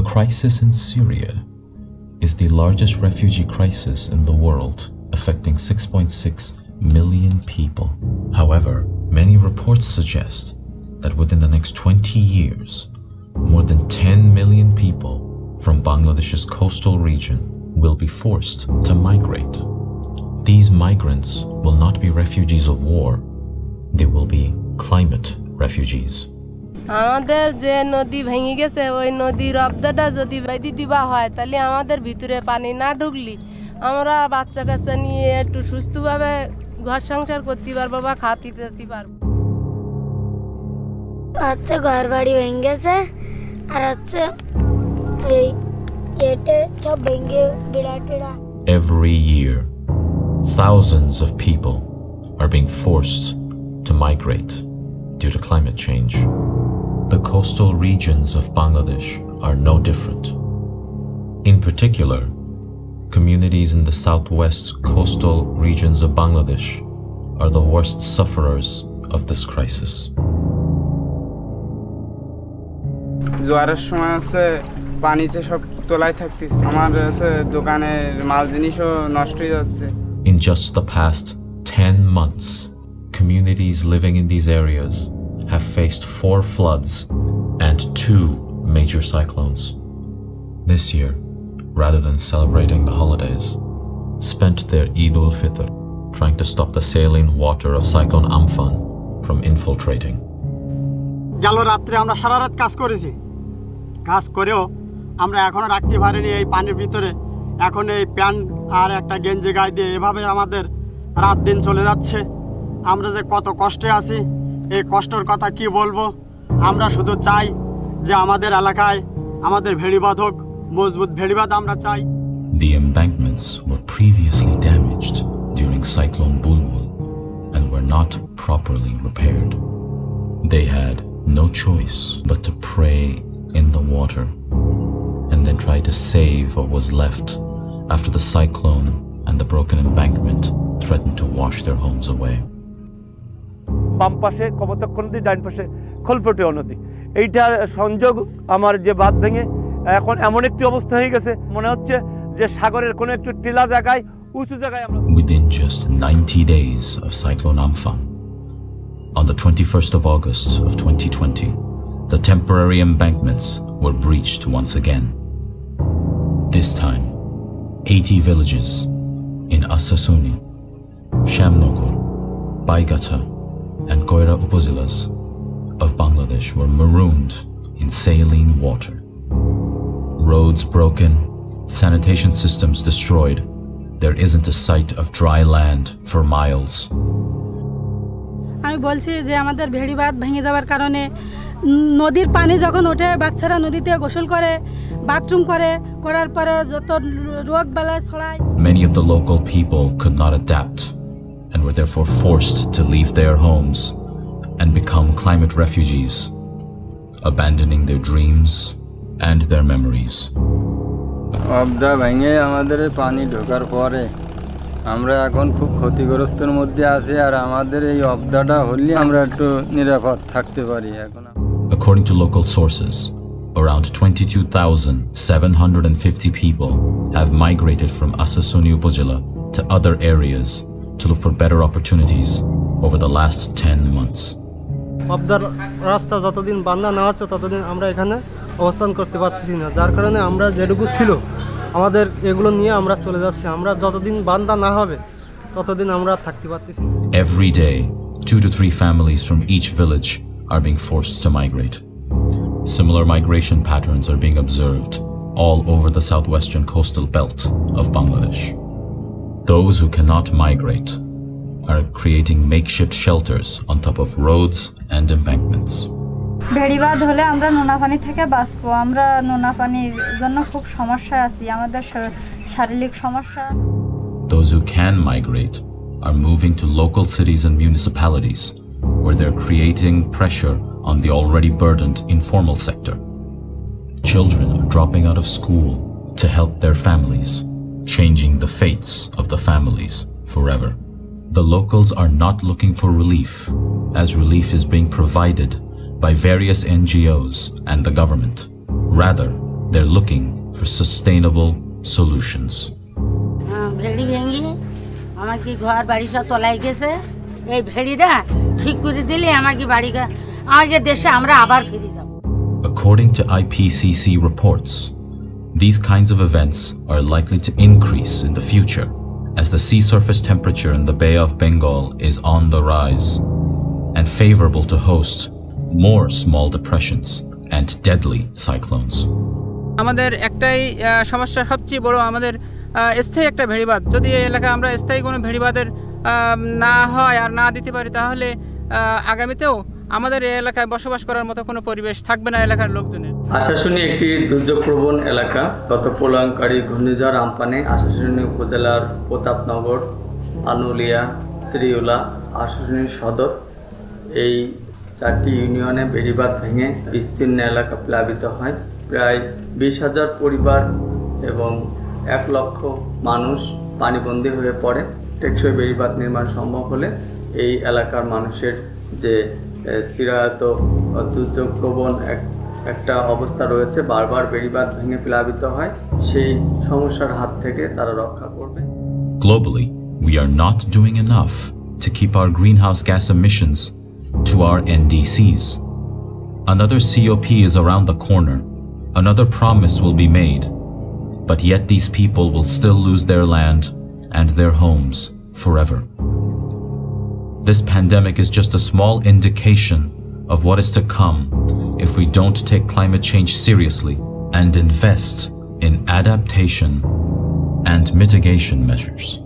The crisis in Syria is the largest refugee crisis in the world, affecting 6.6 million people. However, many reports suggest that within the next 20 years, more than 10 million people from Bangladesh's coastal region will be forced to migrate. These migrants will not be refugees of war, they will be climate refugees. আমাদের যে নদী ভেঙে গেছে ওই নদীর অব্দাটা যদি বেঁধে দিবা হয় তাহলে আমাদের ভিতরে পানি না ঢুকলি আমরা বাচ্চা কাচ্চা নিয়ে একটু সুস্থভাবে ঘর সংসার করতে পারব বা খাতে যেতে পারব হচ্ছে ঘর বাড়ি ভেঙে গেছে আর হচ্ছে এই এটে সব ভেঙে ডিড়া টিড়া Every year, thousands of people are being forced to migrate due to climate change. The coastal regions of Bangladesh are no different. In particular, communities in the southwest coastal regions of Bangladesh are the worst sufferers of this crisis. জোয়ারের সময় হচ্ছে পানিতে সব তোলায় থাকতিস আমার হচ্ছে দোকানের মাল জিনিসও নষ্ট হয়ে যাচ্ছে In just the past 10 months, communities living in these areas have faced four floods and two major cyclones. This year, rather than celebrating the holidays, spent their Eid ul Fitr trying to stop the saline water of Cyclone Amphan from infiltrating. গেল রাত্রে আমরা সারা রাত কাজ করেছি কাজ করেও আমরা এখনও রাখতে পারিনি এই পানির ভিতরে এখন এই প্যান্ট আর একটা গেঞ্জি গায়ে দিয়ে এভাবে আমাদের রাত দিন চলে যাচ্ছে আমরা যে কত কষ্টে আছি এই কষ্টের কথা কি বলবো আমরা শুধু চাই যে আমাদের এলাকায় আমাদের ভেড়িবাঁধ হোক মজবুত ভেড়িবাঁধ আমরা চাই The embankments were previously damaged during Cyclone Bulbul and were not properly repaired. They had no choice but to pray in the water and then try to save what was left after the cyclone and the broken embankment threatened to wash their homes away. বাম পাশে কপতক্ষ নদী ডাইন পাশে খলফটিয়া নদী এইটার সংযোগ আমার যে বাঁধ ভেঙে এখন এমন একটি অবস্থা হয়ে গেছে মনে হচ্ছে যে সাগরের কোনো একটু টিলা জায়গায় উঁচু জায়গায় আমরা Within just 90 days of Cyclone Amphan, on the 21st of August of 2020, the temporary embankments were breached once again. This time, 80 villages in Asasuni, Shamnogor, Baigata, and Koira Upazilas of Bangladesh were marooned in saline water. Roads broken, sanitation systems destroyed. There isn't a sight of dry land for miles. আমি বলছি যে আমাদের ভেড়ি বাঁধ ভেঙে যাওয়ার কারণে নদীর পানি যখন ওঠে বাচ্চারা নদীতে গোসল করে বাথরুম করে করার পরে যত রোগ বালা ছড়ায় Many of the local people could not adapt and were therefore forced to leave their homes and become climate refugees, abandoning their dreams and their memories. অবদা ভেঙে আমাদের পানি ঢোকার পরে আমরা এখন খুব ক্ষতিগ্রস্তের মধ্যে আছি আর আমাদের এই অবদাটা হলে আমরা একটু নিরাপদ থাকতে পারি এখন According to local sources, around 22,750 people have migrated from Asasuni Upazila to other areas to look for better opportunities over the last 10 months. পাবদার রাস্তা যতদিন বান্ধা না হচ্ছে ততদিন আমরা এখানে অবস্থান করতে পারতেছি না যার কারণে আমরা যেটুকু ছিল আমাদের এগুলো নিয়ে আমরা চলে যাচ্ছি আমরা যতদিন বান্ধা না হবে ততদিন আমরা আর থাকতে পারতেছি না Every day, two to three families from each village are being forced to migrate. Similar migration patterns are being observed all over the southwestern coastal belt of Bangladesh. Those who cannot migrate are creating makeshift shelters on top of roads and embankments. ভেড়িবাদ হলে আমরা নোনা পানি থেকে বাঁচবো আমরা নোনা পানির জন্য খুব সমস্যায় আছি আমাদের শা- শারীরিক সমস্যা Those who can migrate are moving to local cities and municipalities where they're creating pressure on the already burdened informal sector. Children are dropping out of school to help their families, changing the fates of the families forever. The locals are not looking for relief, as relief is being provided by various NGOs and the government. Rather, they're looking for sustainable solutions. ভেড়ি ভেঙে আমাকে ঘর বাড়ি সব তলাই গেছে এই ভেড়িটা ঠিক করে দিলে আমাকে বাড়ি আমাকে দেশে আমরা আবার ফিরে যাব According to IPCC reports, these kinds of events are likely to increase in the future as the sea surface temperature in the Bay of Bengal is on the rise and favorable to host more small depressions and deadly cyclones. আমাদের একটাই আহ, সমস্যা সবচেয়ে বড় আমাদের আহ, স্থায়ী একটা ভেড়িবাদ যদি এই এলাকায় আমরা স্থায়ী কোনো ভেড়িবাদের আহ, না হয় আর না দিতে পারি তাহলে আহ, আগামীতেও আমাদের এই এলাকায় বসবাস করার মতো কোনো পরিবেশ থাকবে না এলাকার লোকজনের। আশাশুনি একটি দুর্যোগপ্রবণ এলাকা তত প্রলয়ঙ্কারী ঘূর্ণিঝড় আমপানে আশাশুনি উপজেলার প্রতাপনগর, আনুলিয়া, শ্রীউলা আশাশুনি সদর। এই চারটি ইউনিয়নে বেড়িবাঁধ ভেঙে বিস্তীর্ণ এলাকা প্লাবিত হয়। প্রায় বিশ হাজার পরিবার এবং এক লক্ষ মানুষ পানিবন্দী হয়ে পড়ে। টেকসই বেড়িবাঁধ নির্মাণ সম্ভব হলে এই এলাকার মানুষের যে চিরায়ত দুর্যোগপ্রবণ এক একটা অবস্থা রয়েছে বারবার বেড়িবাঁধ ভেঙে প্লাবিত হয় সেই সমস্যার হাত থেকে তারা রক্ষা করবে Globally, we are not doing enough to keep our greenhouse gas emissions to our NDCs. Another COP is around the corner. Another promise will be made. But yet these people will still lose their land and their homes forever. This pandemic is just a small indication of what is to come if we don't take climate change seriously and invest in adaptation and mitigation measures.